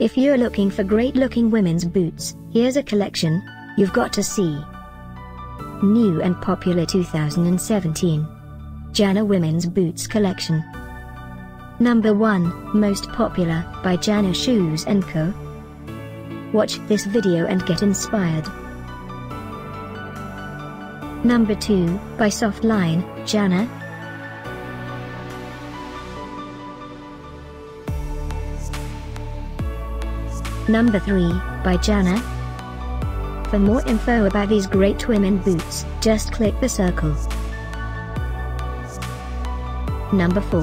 If you're looking for great looking women's boots, here's a collection you've got to see. New and popular 2017 Jana Women's Boots Collection. Number 1, Most Popular, by Jana Shoes & Co. Watch this video and get inspired. Number 2, by Softline, Jana. Number 3, by Jana. For more info about these great women boots, just click the circle. Number 4.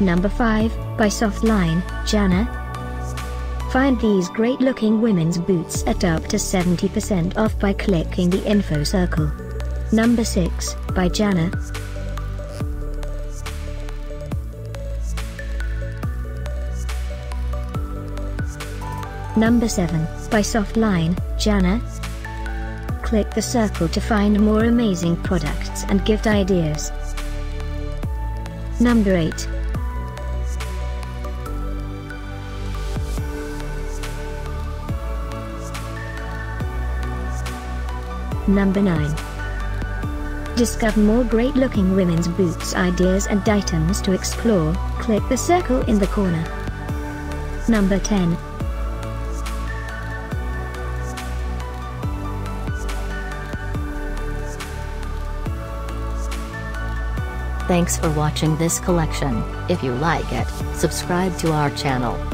Number 5, by Softline, Jana. Find these great looking women's boots at up to 70% off by clicking the info circle. Number 6, by Jana. Number 7, by Softline, Jana. Click the circle to find more amazing products and gift ideas. Number 8, Number 9. Discover more great looking women's boots ideas and items to explore, click the circle in the corner. Number 10. Thanks for watching this collection. If you like it, subscribe to our channel.